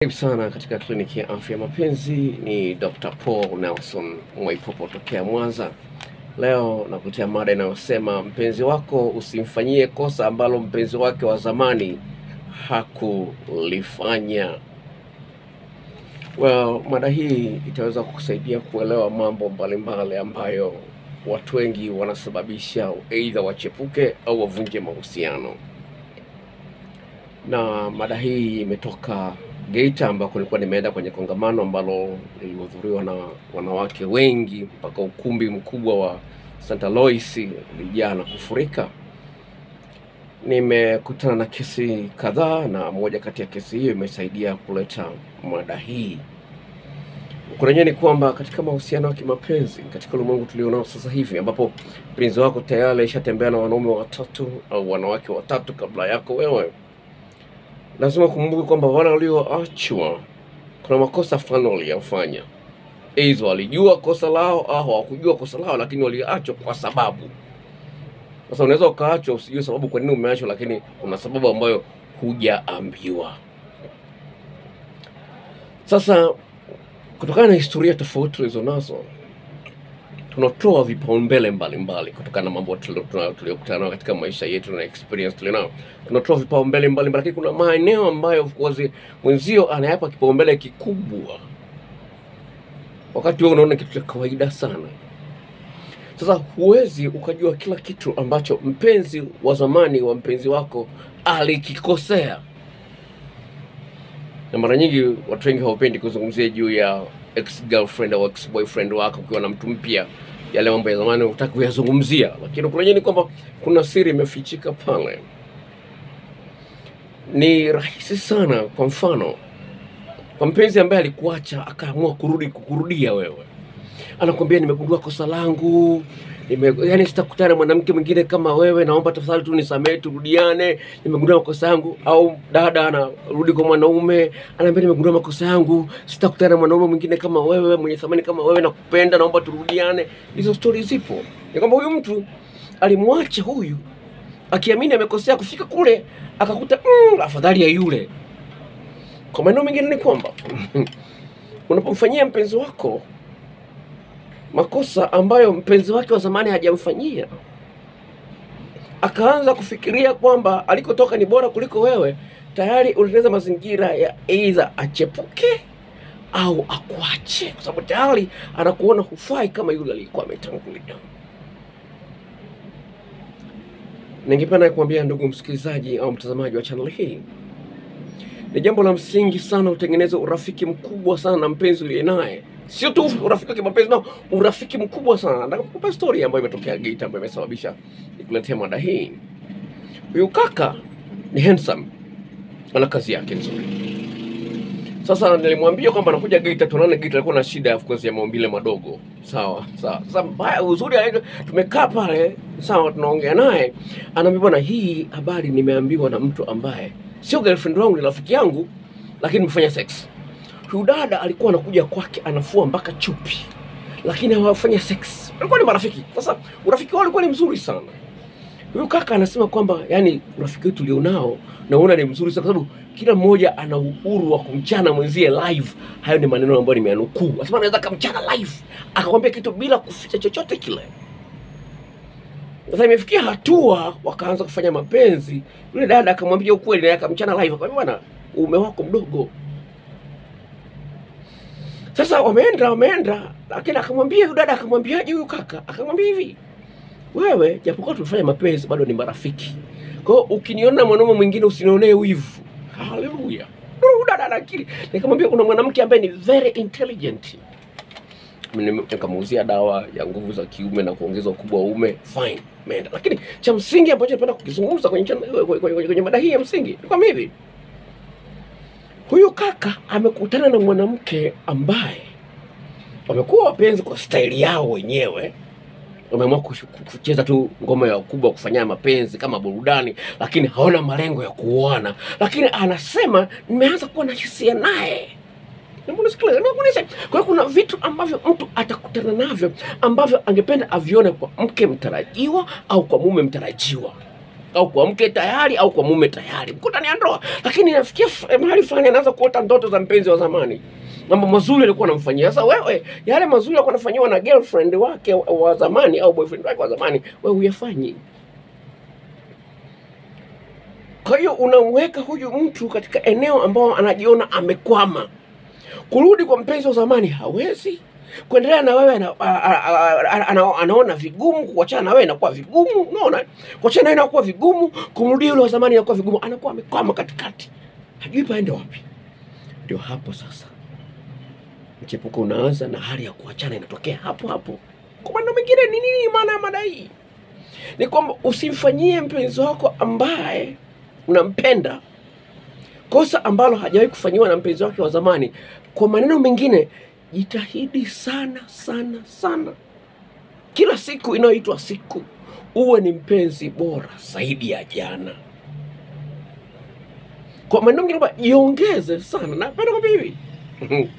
Karibu sana katika kliniki ya afya ya mapenzi. Ni Dr. Paul Nelson Mwaipopo tokea Mwanza. Leo nakuletea mada inayosema mpenzi wako usimfanyie kosa ambalo mpenzi wake wa zamani hakulifanya. Well, mada hii itaweza kukusaidia kuelewa mambo mbalimbali ambayo watu wengi wanasababisha aidha wachepuke au wavunje mahusiano na mada hii imetoka Geita ambako nilikuwa nimeenda kwenye kongamano ambalo lilihudhuriwa na wanawake wengi mpaka ukumbi mkubwa wa Santa Lois ulijaa na kufurika. Nimekutana na kesi kadhaa na moja kati ya kesi hiyo imesaidia kuleta mada hii. Ukweli ni kwamba katika mahusiano ya kimapenzi katika ulimwengu tulionao sasa hivi, ambapo mpenzi wako tayari ishatembea na wanaume watatu au wanawake watatu kabla yako wewe, lazima kumbuke kwamba wale walioachwa kuna makosa fulani waliyafanya, aidha walijua kosa lao au hawakujua kosa lao, lakini waliachwa kwa sababu. Sasa unaweza ukaachwa usijue sababu kwa nini umeachwa, lakini kuna sababu ambayo hujaambiwa. Sasa kutokana na historia tofauti tulizonazo, tunatoa vipaumbele mbalimbali kutokana na mambo tuliokutana nayo katika maisha yetu na experience tulionayo, Tunatoa vipaumbele mbalimbali, lakini kuna maeneo ambayo of course mwenzio anayapa kipaumbele kikubwa, wakati wewe unaona kitu cha kawaida sana. Sasa huwezi ukajua kila kitu ambacho mpenzi wa zamani wa mpenzi wako alikikosea, na mara nyingi watu wengi hawapendi kuzungumzia juu ya ex girlfriend au ex boyfriend wako ukiwa na mtu mpya, yale mambo ya zamani hutaki kuyazungumzia, lakini ukweli ni kwamba kuna siri imefichika pale. Ni rahisi sana, kwa mfano, kwa mpenzi ambaye alikuacha akaamua kurudi kukurudia wewe anakuambia nimegundua kosa langu yani sitakutana na mwanamke mwingine kama wewe, naomba tafadhali tu nisamehe, turudiane, nimegundua makosa yangu. Au dada anarudi kwa mwanaume anaambia nimegundua makosa yangu, sitakutana na mwanaume mwingine kama wewe, mwenye thamani kama wewe, nakupenda, naomba turudiane. Hizo stori zipo, ni kwamba huyu mtu alimwacha huyu akiamini amekosea, kufika kule akakuta mm, afadhali ya yule. Kwa maneno mengine ni kwamba unapomfanyia mpenzi wako makosa ambayo mpenzi wake wa zamani hajamfanyia, akaanza kufikiria kwamba alikotoka ni bora kuliko wewe, tayari ulitengeneza mazingira ya aidha achepuke au akuache, kwa sababu tayari anakuona hufai kama yule aliyekuwa ametangulia. Ningependa kuambia ndugu msikilizaji au mtazamaji wa channel hii, ni jambo la msingi sana utengeneze urafiki mkubwa sana na mpenzi uliye naye, sio tu urafiki wa kimapenzi, no, urafiki mkubwa sana. Nataka kukupa story ambayo imetokea Geita, ambayo imesababisha nikuletea mada hii. Huyu kaka ni handsome, ana kazi yake nzuri. Sasa nilimwambia kwamba anakuja Geita, tunaona Geita alikuwa na shida of course ya maumbile madogo. Sawa sawa. Sasa mbaya uzuri tumekaa pale, sawa, tunaongea naye, anaambia bwana, hii habari nimeambiwa na mtu ambaye sio girlfriend wangu, ni rafiki yangu, lakini mfanya sex. Huyu dada alikuwa anakuja kwake anafua mpaka chupi, lakini hawafanya sex. Walikuwa ni marafiki. Sasa urafiki wao ulikuwa ni mzuri sana. Huyu kaka anasema kwamba yani urafiki wetu ulionao naona ni mzuri sana, kwa sababu kila mmoja ana uhuru wa kumchana mwenzie live. Hayo ni maneno ambayo nimeanukuu. Anasema anaweza akamchana live, akakwambia kitu bila kuficha chochote kile. Sasa imefikia hatua wakaanza kufanya mapenzi. Yule dada akamwambia ukweli, naye akamchana live, akamwambia bwana, uume wako mdogo. Sasa wameenda wameenda, lakini akamwambia huyu dada, akamwambiaje huyu kaka? Akamwambia hivi, wewe japokuwa tumefanya mapenzi bado ni marafiki. Kwa hiyo ukiniona mwanaume mwingine usinionee wivu. Haleluya. Dada ana akili. Nikamwambia kuna mwanamke ambaye ni very intelligent. Nikamuuzia dawa ya nguvu za kiume na kuongeza ukubwa wa ume fine, meenda. Lakini cha msingi ambacho napenda kukizungumza kwenye, kwenye, kwenye, kwenye mada hii ya msingi ni kwamba hivi huyu kaka amekutana na mwanamke ambaye wamekuwa wapenzi kwa staili yao wenyewe wameamua kucheza tu ngoma ya ukubwa kufanyia mapenzi kama burudani, lakini hawana malengo ya kuoana. Lakini anasema nimeanza kuwa na hisia naye. Kwa hiyo kuna vitu ambavyo mtu atakutana navyo ambavyo angependa avione kwa mke mtarajiwa au kwa mume mtarajiwa. Au kwa mke tayari au kwa mume tayari, mko ndani ya ndoa, lakini nafikia f- mahali fulani anaanza kuota ndoto za mpenzi wa zamani, mambo mazuri alikuwa anamfanyia. Sasa wewe yale mazuri alikuwa anafanyiwa na girlfriend wake wa- wa zamani au boyfriend wake wa zamani, wewe huyafanyi. Kwa hiyo unamweka huyu mtu katika eneo ambao anajiona amekwama. Kurudi kwa mpenzi wa zamani hawezi kuendelea na wewe anaona vigumu kuachana na wewe inakuwa vigumu unaona? Kuachana na wewe inakuwa vigumu kumrudia yule wa zamani inakuwa vigumu anakuwa amekwama katikati. Hajui paende wapi. Ndio hapo sasa. Mchepuko unaanza na hali ya kuachana inatokea hapo hapo. Kwa maneno mengine ni nini maana ya mada hii? Ni kwamba usimfanyie mpenzi wako ambaye unampenda kosa ambalo hajawahi kufanyiwa na mpenzi wake wa zamani. Kwa maneno mengine, jitahidi sana sana sana, kila siku inayoitwa siku uwe ni mpenzi bora zaidi ya jana. Kwa maneno mengine, kwamba jiongeze sana. Napenda kwamba hivi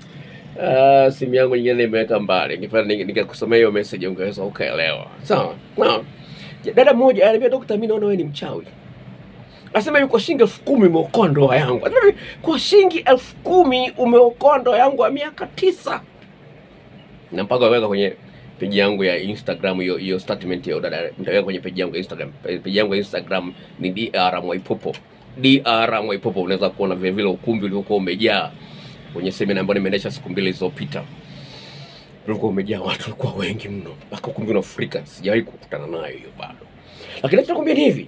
Ah, simu yangu nyingine nimeweka mbali, ningekusomea hiyo message ungeweza ukaelewa. Sawa. Dada mmoja ananiambia, dokta, mimi naona wewe ni mchawi. Asema hivi kwa shilingi elfu kumi umeokoa ndoa yangu. Asema hivi kwa shilingi elfu kumi umeokoa ndoa yangu ya miaka tisa. Na mpaka waweka kwenye peji yangu ya Instagram hiyo hiyo statement hiyo dada, nitaweka kwenye peji yangu ya Instagram. Peji yangu ya Instagram ni DR Mwaipopo. DR Mwaipopo, unaweza kuona vile vile ukumbi uliokuwa umejaa kwenye semina ambayo nimeendesha siku mbili zilizopita. Ulikuwa umejaa watu, walikuwa wengi mno, mpaka ukumbi unafurika. Sijawahi kukutana nayo hiyo bado, lakini nachokwambia ni hivi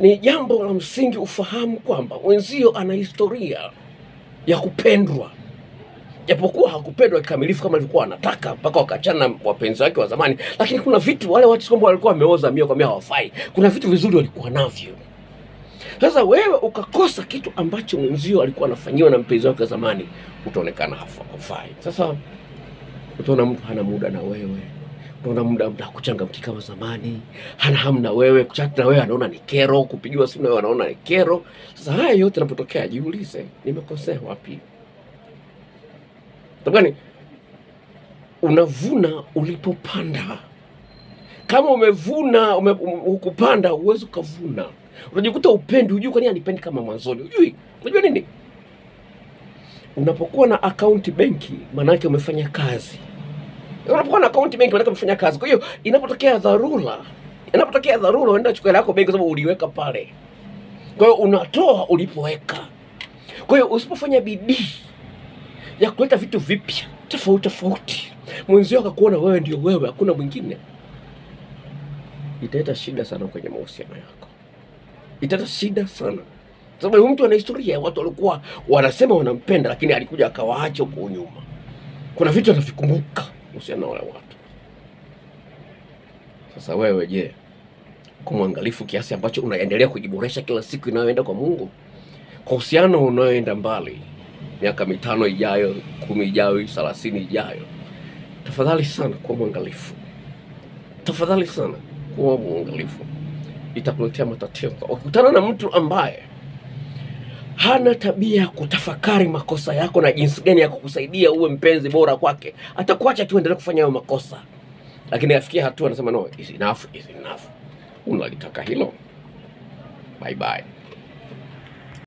ni jambo la msingi ufahamu kwamba mwenzio ana historia ya kupendwa, japokuwa hakupendwa kikamilifu kama alivyokuwa anataka, mpaka wakachana na wapenzi wake wa zamani. Lakini kuna vitu wale watu kwamba walikuwa wameoza mio kwa mia hawafai, kuna vitu vizuri walikuwa navyo. Sasa wewe ukakosa kitu ambacho mwenzio alikuwa anafanyiwa na mpenzi wake wa zamani, utaonekana hafa- hafai. Sasa utaona mtu hana muda na wewe utaona muda muda kuchangamki kama zamani, hana hamu na wewe, kuchat na wewe anaona ni kero, kupigiwa simu na wewe anaona ni kero. Sasa haya yote yanapotokea, jiulize, nimekosea wapi? Tabani? Unavuna ulipopanda. Kama umevuna ume, ukupanda uwezo kavuna, ukavuna. Unajikuta upendi, hujui kwa nini anipendi kama mwanzoni, hujui. Unajua nini? Unapokuwa na akaunti benki, maanake umefanya kazi unapokuwa na akaunti benki unataka kufanya kazi. Kwa hiyo inapotokea dharura, inapotokea dharura, unaenda chukua lako benki, sababu uliweka pale. Kwa hiyo unatoa ulipoweka. Kwa hiyo usipofanya bidii ya kuleta vitu vipya tofauti tofauti, mwenzio akakuona wewe ndio wewe, hakuna mwingine, italeta shida sana kwenye mahusiano yako, italeta shida sana sababu huyu mtu ana historia watu walikuwa wanasema wanampenda, lakini alikuja akawaacha huko nyuma. Kuna vitu anavikumbuka kuhusiana na watu. Sasa wewe je, uko mwangalifu kiasi ambacho unaendelea kujiboresha kila siku inayoenda kwa Mungu, kwa uhusiano unaoenda mbali, miaka mitano ijayo, kumi ijayo, thelathini ijayo? Tafadhali sana kuwa mwangalifu, tafadhali sana kuwa mwangalifu, itakuletea matatizo. ukikutana na mtu ambaye hana tabia ya kutafakari makosa yako na jinsi gani ya kukusaidia uwe mpenzi bora kwake, atakuacha tu endelee kufanya hayo makosa, lakini afikia hatua anasema no, is enough, is enough. Unalitaka hilo? Bye bye.